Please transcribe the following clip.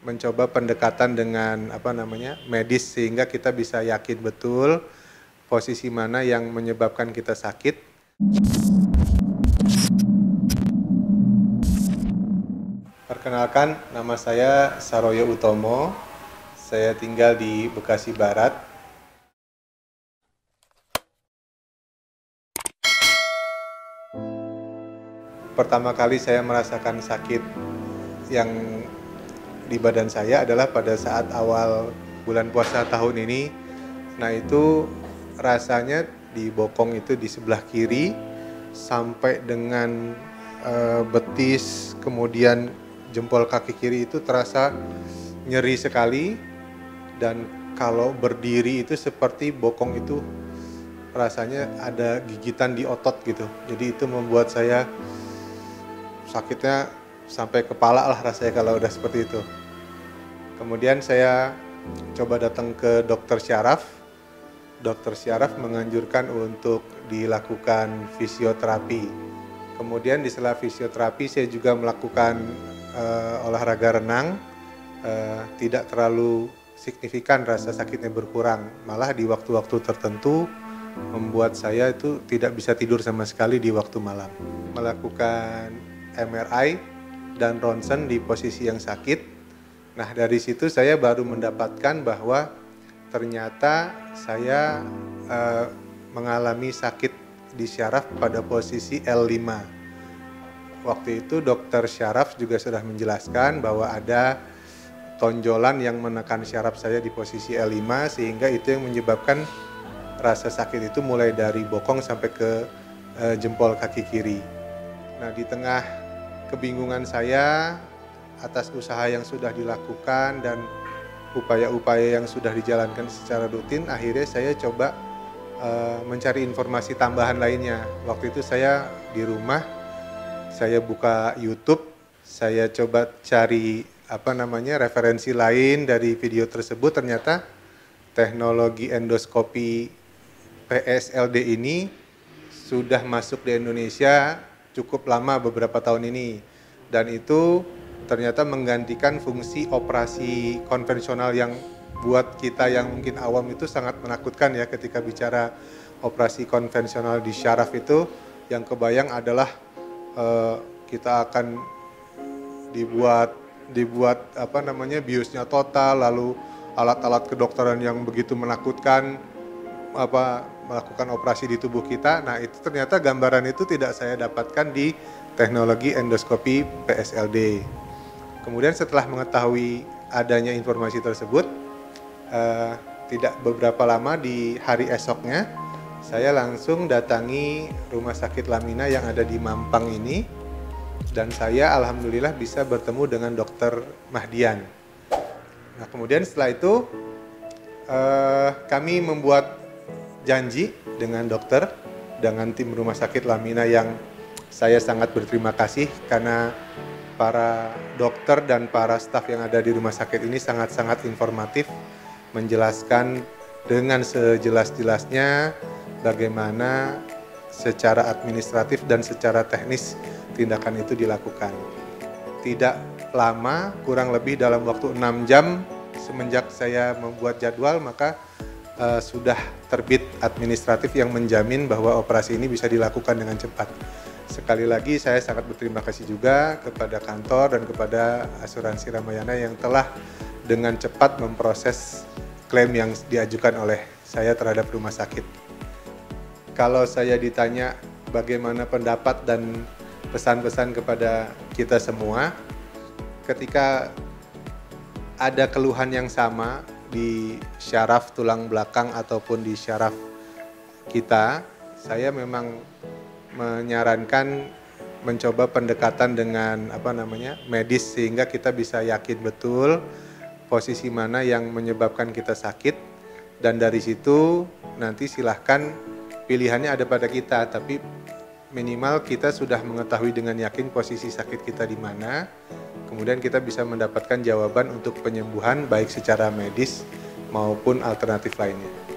mencoba pendekatan dengan apa namanya medis sehingga kita bisa yakin betul posisi mana yang menyebabkan kita sakit. Perkenalkan, nama saya Saroyo Utomo. Saya tinggal di Bekasi Barat. Pertama kali saya merasakan sakit yang di badan saya adalah pada saat awal bulan puasa tahun ini. Nah, itu rasanya di bokong itu di sebelah kiri sampai dengan e, betis, kemudian jempol kaki kiri itu terasa nyeri sekali dan kalau berdiri itu seperti bokong itu rasanya ada gigitan di otot gitu. Jadi itu membuat saya sakitnya sampai kepala lah rasanya kalau udah seperti itu. Kemudian saya coba datang ke dokter syaraf. Dokter syaraf menganjurkan untuk dilakukan fisioterapi. Kemudian di setelah fisioterapi saya juga melakukan uh, olahraga renang. Uh, tidak terlalu signifikan rasa sakitnya berkurang. Malah di waktu-waktu tertentu membuat saya itu tidak bisa tidur sama sekali di waktu malam. Melakukan MRI dan ronsen di posisi yang sakit. Nah, dari situ saya baru mendapatkan bahwa ternyata saya uh, mengalami sakit di syaraf pada posisi L5. Waktu itu dokter syaraf juga sudah menjelaskan bahwa ada tonjolan yang menekan syaraf saya di posisi L5 sehingga itu yang menyebabkan rasa sakit itu mulai dari bokong sampai ke uh, jempol kaki kiri. Nah, di tengah kebingungan saya atas usaha yang sudah dilakukan dan upaya-upaya yang sudah dijalankan secara rutin, akhirnya saya coba uh, mencari informasi tambahan lainnya. Waktu itu saya di rumah, saya buka YouTube, saya coba cari apa namanya referensi lain dari video tersebut. Ternyata teknologi endoskopi PSLD ini sudah masuk di Indonesia cukup lama beberapa tahun ini. Dan itu ternyata menggantikan fungsi operasi konvensional yang buat kita yang mungkin awam itu sangat menakutkan ya ketika bicara operasi konvensional di syaraf itu. Yang kebayang adalah uh, kita akan dibuat dibuat apa namanya biusnya total lalu alat-alat kedokteran yang begitu menakutkan apa melakukan operasi di tubuh kita. Nah, itu ternyata gambaran itu tidak saya dapatkan di teknologi endoskopi PSLD. Kemudian setelah mengetahui adanya informasi tersebut, uh, tidak beberapa lama di hari esoknya, saya langsung datangi rumah sakit Lamina yang ada di Mampang ini, dan saya alhamdulillah bisa bertemu dengan dokter Mahdian. Nah kemudian setelah itu uh, kami membuat janji dengan dokter, dengan tim rumah sakit Lamina yang saya sangat berterima kasih karena para dokter dan para staf yang ada di rumah sakit ini sangat-sangat informatif, menjelaskan dengan sejelas-jelasnya bagaimana secara administratif dan secara teknis tindakan itu dilakukan. Tidak lama, kurang lebih dalam waktu 6 jam semenjak saya membuat jadwal, maka uh, sudah terbit administratif yang menjamin bahwa operasi ini bisa dilakukan dengan cepat. Sekali lagi saya sangat berterima kasih juga kepada kantor dan kepada asuransi Ramayana yang telah dengan cepat memproses klaim yang diajukan oleh saya terhadap rumah sakit. Kalau saya ditanya bagaimana pendapat dan pesan-pesan kepada kita semua, ketika ada keluhan yang sama di syaraf tulang belakang ataupun di syaraf kita, saya memang menyarankan mencoba pendekatan dengan apa namanya medis sehingga kita bisa yakin betul posisi mana yang menyebabkan kita sakit. Dan dari situ nanti silahkan pilihannya ada pada kita tapi minimal kita sudah mengetahui dengan yakin posisi sakit kita di mana kemudian kita bisa mendapatkan jawaban untuk penyembuhan baik secara medis maupun alternatif lainnya.